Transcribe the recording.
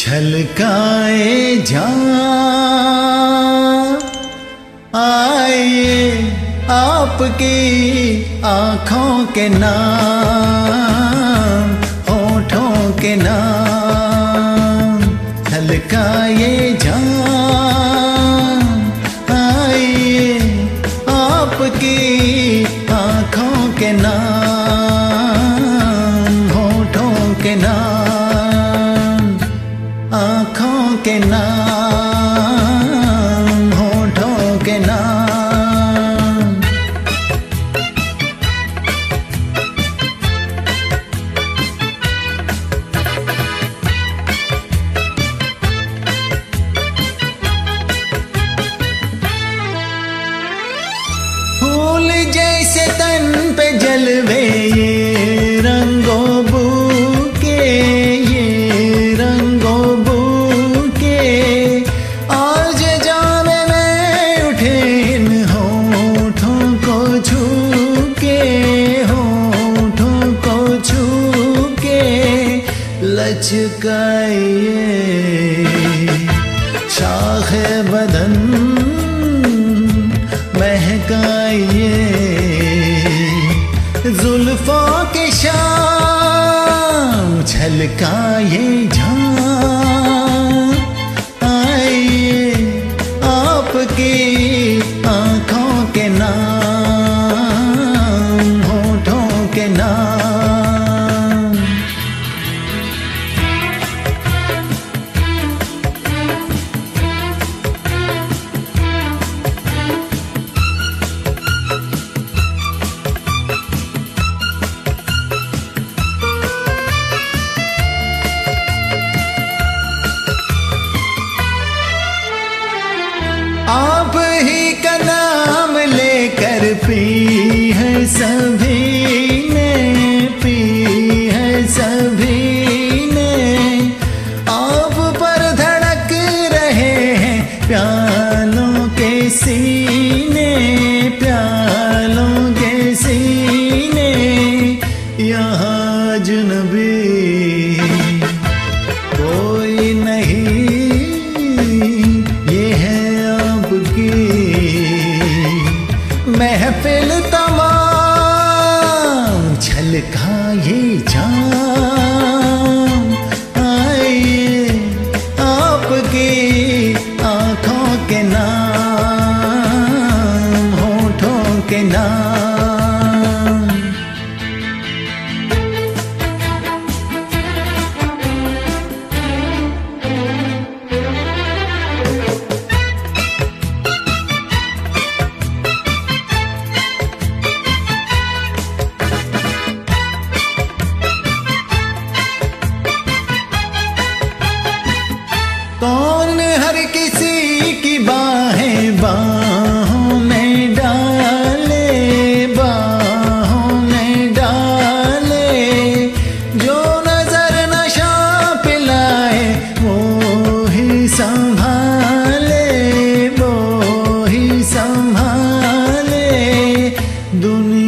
छलकाए जा आए आपकी आँखों के नाम, होठों के नाम। छलकाए जा आए आपकी आँखों के नाम, होठों के नाम। के नाम लचकाइए शाख बदन महकाइए जुल्फों के शाम छलकाए झां आइए आपकी आँखों के नाम, होठों के नाम। यहाँ अजनबी कोई नहीं, ये है आपकी महफिल तमाम। छलकाए जाम, आइए आपकी आँखों के नाम, होठों के नाम। दुनिया